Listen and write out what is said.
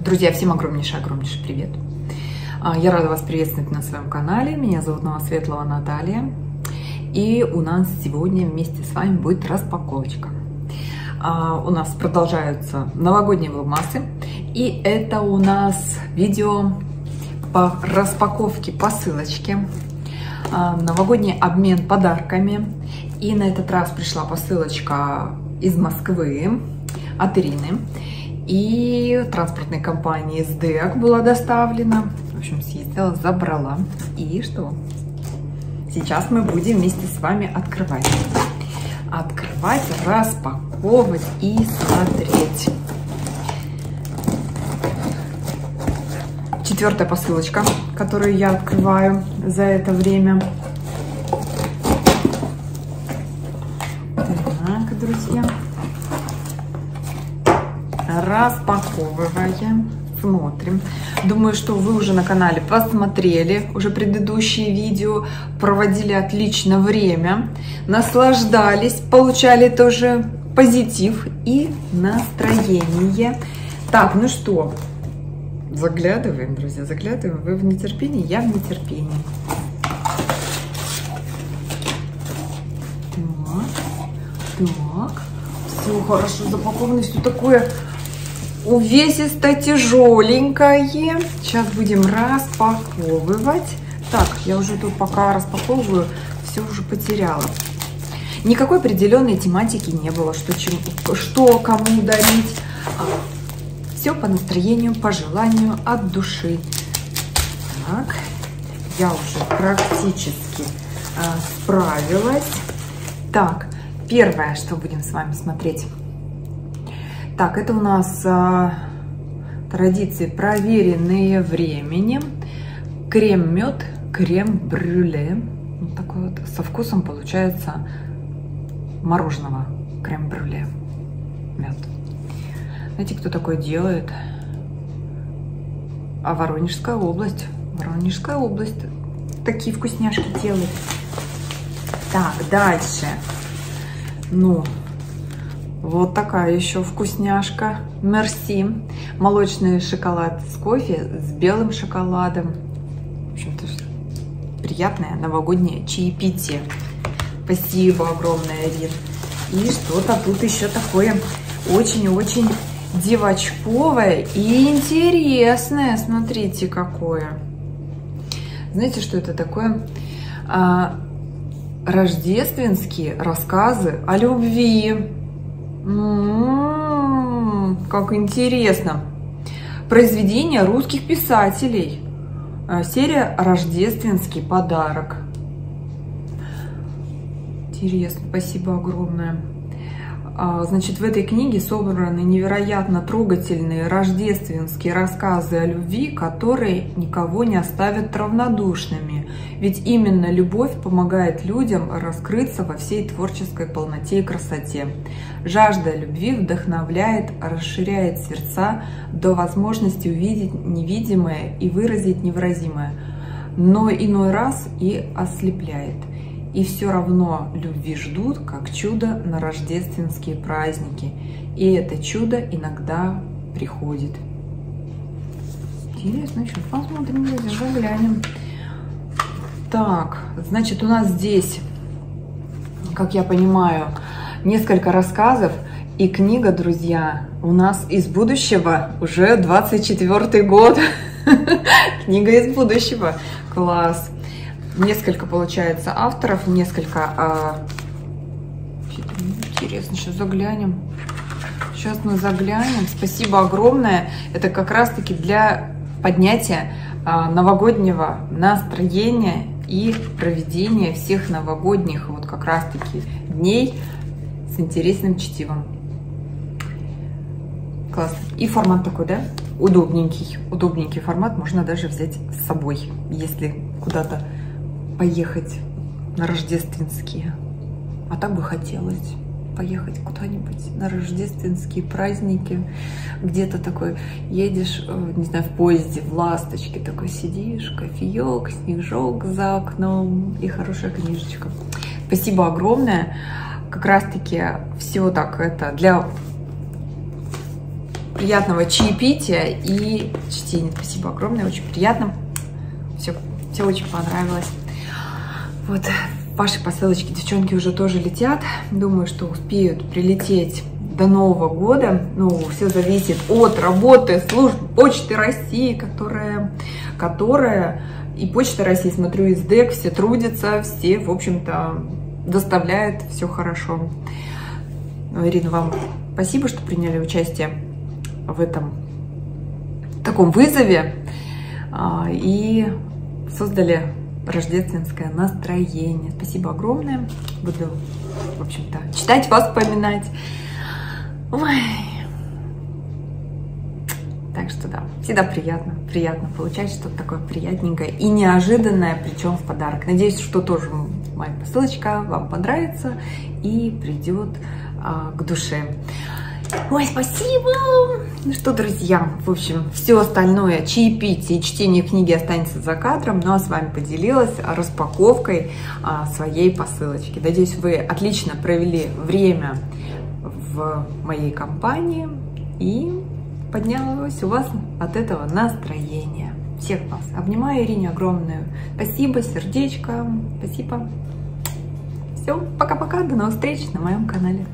Друзья, всем огромнейший, огромнейший привет. А, я рада вас приветствовать на своем канале. Меня зовут Новосветлова Наталья. И у нас сегодня вместе с вами будет распаковочка. А, у нас продолжаются новогодние влогмасы. И это у нас видео по распаковке посылочки. А, новогодний обмен подарками. И на этот раз пришла посылочка из Москвы от Ирины и транспортной компании СДЭК была доставлена. В общем, съездила, забрала. И что? Сейчас мы будем вместе с вами открывать. Открывать, распаковывать и смотреть. Четвертая посылочка, которую я открываю за это время. Так, друзья распаковываем, смотрим. Думаю, что вы уже на канале посмотрели уже предыдущие видео, проводили отлично время, наслаждались, получали тоже позитив и настроение. Так, ну что, заглядываем, друзья, заглядываем. Вы в нетерпении, я в нетерпении. Так, так, все хорошо запаковано, все такое увесисто тяжеленькое. Сейчас будем распаковывать. Так, я уже тут пока распаковываю, все уже потеряла. Никакой определенной тематики не было, что, чем, что кому дарить. А, все по настроению, по желанию, от души. Так, я уже практически а, справилась. Так, первое, что будем с вами смотреть так, это у нас а, традиции, проверенные временем. Крем-мед, крем-брюле. Вот такой вот со вкусом получается мороженого крем-брюле. Мед. Знаете, кто такой делает? А Воронежская область. Воронежская область такие вкусняшки делает. Так, дальше. Ну, вот такая еще вкусняшка. Мерси. Молочный шоколад с кофе с белым шоколадом. В общем-то, приятное новогоднее чаепитие. Спасибо огромное, Рин. И что-то тут еще такое очень-очень девочковое и интересное. Смотрите, какое. Знаете, что это такое? А, рождественские рассказы о любви. М-м-м, как интересно. Произведение русских писателей. Э, серия «Рождественский подарок». Интересно, спасибо огромное. А, значит, в этой книге собраны невероятно трогательные рождественские рассказы о любви, которые никого не оставят равнодушными. Ведь именно любовь помогает людям раскрыться во всей творческой полноте и красоте. Жажда любви вдохновляет, расширяет сердца до возможности увидеть невидимое и выразить невыразимое, но иной раз и ослепляет – и все равно любви ждут, как чудо на рождественские праздники. И это чудо иногда приходит. Интересно, что посмотрим, заглянем. Так, значит, у нас здесь, как я понимаю, несколько рассказов и книга, друзья, у нас из будущего уже 24 год. Книга из будущего. Класс несколько, получается, авторов, несколько... А... Интересно, сейчас заглянем. Сейчас мы заглянем. Спасибо огромное. Это как раз-таки для поднятия а, новогоднего настроения и проведения всех новогодних вот как раз-таки дней с интересным чтивом. Классно. И формат такой, да? Удобненький. Удобненький формат. Можно даже взять с собой, если куда-то поехать на рождественские. А так бы хотелось поехать куда-нибудь на рождественские праздники. Где-то такой едешь, э, не знаю, в поезде, в ласточке такой сидишь, кофеек, снежок за окном и хорошая книжечка. Спасибо огромное. Как раз-таки все так это для приятного чаепития и чтения. Спасибо огромное, очень приятно. Все, все очень понравилось. Вот ваши посылочки, девчонки, уже тоже летят. Думаю, что успеют прилететь до Нового года. Ну, все зависит от работы служб Почты России, которая, которая и Почта России, смотрю, из ДЭК, все трудятся, все, в общем-то, доставляют все хорошо. Ну, Ирина, вам спасибо, что приняли участие в этом таком вызове а, и создали рождественское настроение. Спасибо огромное. Буду, в общем-то, читать вас, вспоминать. Ой. Так что да, всегда приятно, приятно получать что-то такое приятненькое и неожиданное, причем в подарок. Надеюсь, что тоже моя посылочка вам понравится и придет а, к душе. Ой, спасибо! Ну что, друзья, в общем, все остальное, чаепитие и чтение книги останется за кадром, но с вами поделилась распаковкой а, своей посылочки. Надеюсь, вы отлично провели время в моей компании и поднялось у вас от этого настроение. Всех вас обнимаю, Ирине огромное спасибо, сердечко, спасибо. Все, пока-пока, до новых встреч на моем канале.